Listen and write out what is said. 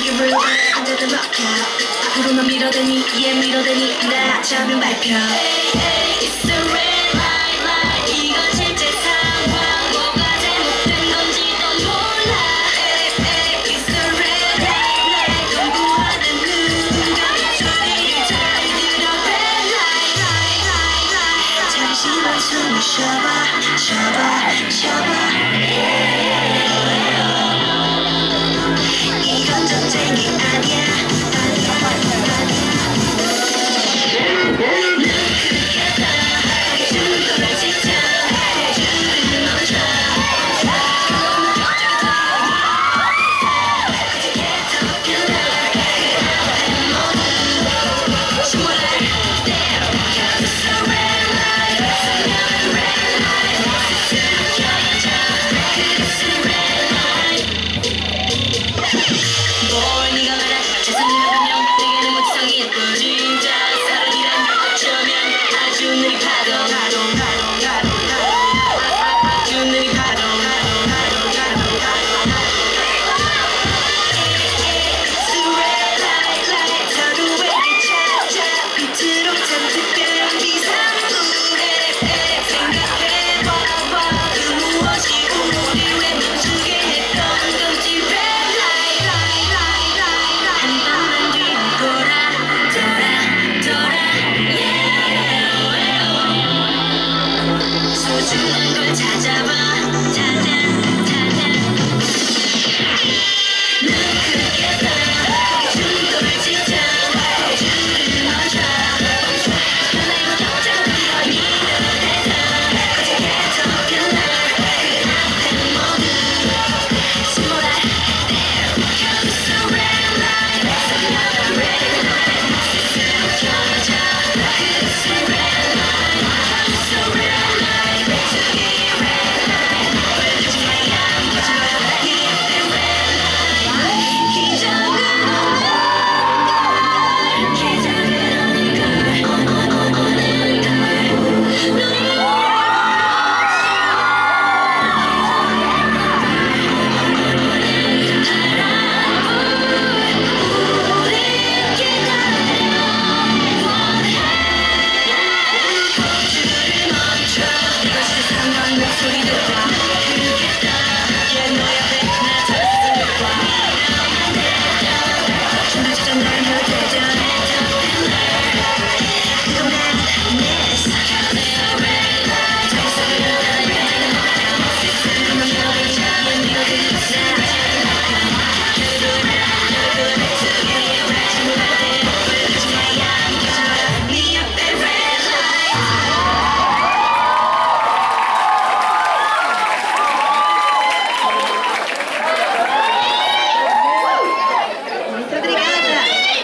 속에 물건 한데도 먹혀. 앞으로만 밀어대니 얘 밀어대니 나 잡으면 발표 It's the red light light 이건 실제 상황 뭐가 잘못된 건지도 몰라 It's the red light light 공부하는 눈들이 소리를 잘 들어 red light light light light 잠시만 숨을 쉬어봐 쉬어봐 쉬어봐.